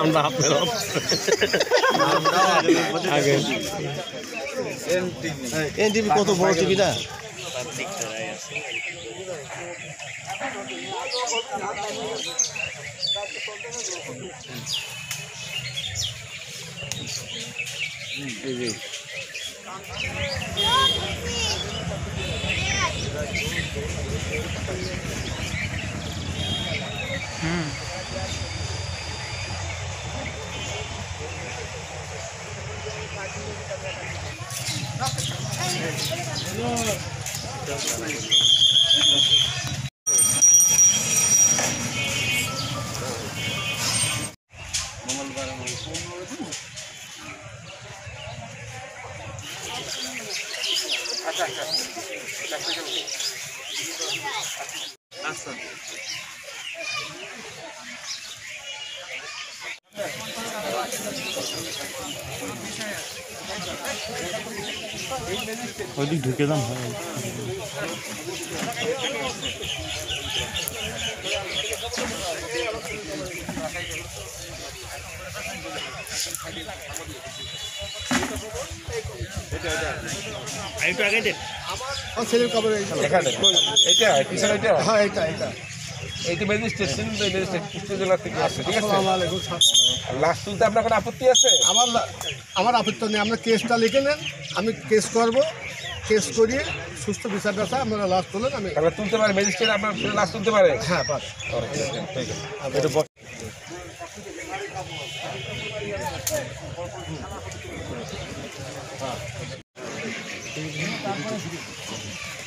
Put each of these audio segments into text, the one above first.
আমরা আপনার কত বড় টিভিটা? हम्म ওইদিক ঢুকে যান হয় একটু আগে দেন ছেলের কবর এখানে? এইটা? পিছনে এটা হ্যাঁ এটা এটা এইটা ম্যাজিস্ট্রেশন ম্যাজিস্ট্রেট জেলা থেকে আসছে ঠিক আছে? আর লাস্ট তুলতে আপনার কোনো আপত্তি আছে? আমার লা- আমার আপত্তি নেই। আপনার কেসটা লিখে নেন। আমি কেস করব। কেস করিয়ে সুস্থ বিচার ব্যবস্থা আপনারা লাস্ট তোলেন আমি তুলতে পারে ম্যাজিস্ট্রেট আপনার লাস্ট তুলতে পারে? হ্যাঁ পার।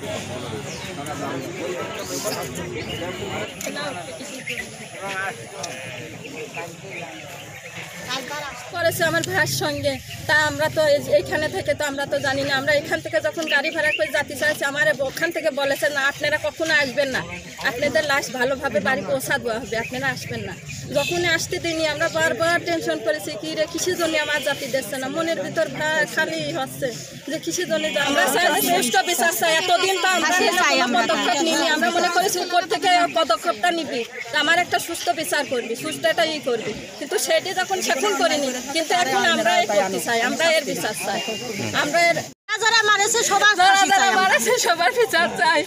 Terima kasih. করেছে আমার ভাইয়ের সঙ্গে। তা আমরা তো এই এইখানে থেকে তো আমরা তো জানি না। আমরা এখান থেকে যখন গাড়ি ভাড়া করে যাতে চাইছি আমার ওখান থেকে বলেছে না আপনারা কখনো আসবেন না। আপনাদের লাশ ভালোভাবে বাড়ি পৌঁছা দেওয়া হবে আপনারা আসবেন না। যখনই আসতে দিইনি আমরা বারবার টেনশন করেছি কি রে কিসের জন্য আমার জাতি দিচ্ছে না? মনের ভিতর খালি হচ্ছে যে কিসের জন্য আমরা চাই যে বিচার চাই। এতদিন তো আমরা। পদক্ষেপ নিইনি। আমরা মনে করেছি উপর থেকে পদক্ষেপটা নিবি আমার একটা সুস্থ বিচার করবি সুস্থ একটা ই করবি। কিন্তু সেটি যখন করিনি। কিন্তু এখন আমরা এই করতে চাই আমরা এর বিশ্বাস চাই। আমরা এর যারা মারেছে সবার যারা ফাঁসি যারা চাই আমরা। মারাছে সবার বিচার চাই।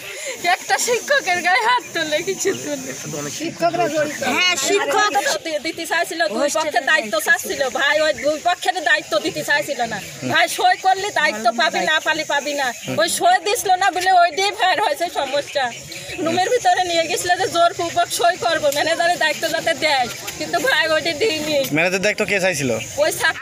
একটা শিক্ষকের গায়ে হাত তুললে কিছু হ্যাঁ শিক্ষক দিতে চাইছিল দুই পক্ষের দায়িত্ব চাচ্ছিল। ভাই ওই দুই পক্ষের দায়িত্ব দিতে চাইছিল না। ভাই সই করলে দায়িত্ব পাবি না পালি পাবি না। ওই সই দিছিল না বলে ওই দিয়ে ভাইয়ের হয়েছে সমস্যা। রুমের ভিতরে নিয়ে গেছিল যে জোর পূর্বক সই করব। ম্যানেজারের দায়িত্ব যাতে দেয়। কিন্তু ভাই ওইটা দিইনি। ম্যানেজার দেখতো কে চাইছিল? ওই ছাত্র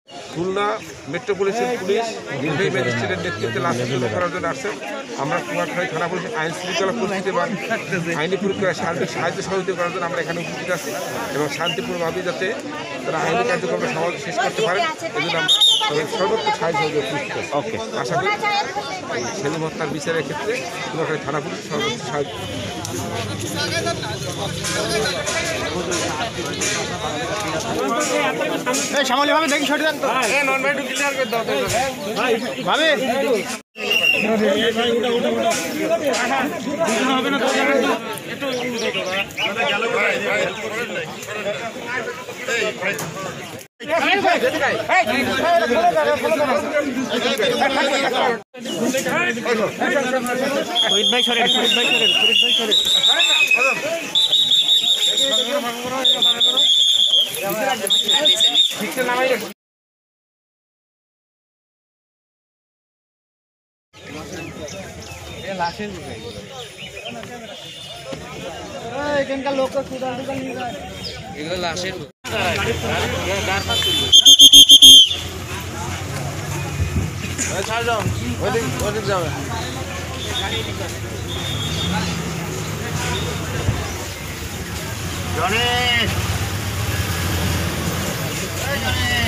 খুলনা মেট্রোপলিটন পুলিশ নির্বাহী ম্যাজিস্ট্রেটের নেতৃত্বে লাশ করার জন্য আসছেন আমরা কুমারখালী থানা পুলিশ আইন শৃঙ্খলা পরিস্থিতি এবং আইনি প্রক্রিয়া শান্তি সাহায্য সহযোগিতা করার জন্য আমরা এখানে উপস্থিত আছি এবং শান্তিপূর্ণভাবে যাতে তারা আইনি কার্যক্রম সমাজ শেষ করতে পারেন এই জন্য আমরা সর্বোচ্চ সাহায্য সহযোগিতা উপস্থিত আছি ওকে আশা করি সেলিম হত্যার বিচারের ক্ষেত্রে কুমারখালী থানা পুলিশ সর্বোচ্চ সাহায্য শ্যামলি ভাবে দেখি সরে দেন তো। ভাবে। ফরিদ ভাই সরেন ফরিদ ভাই সরেন ফরিদ ভাই সরেন। জনে ね。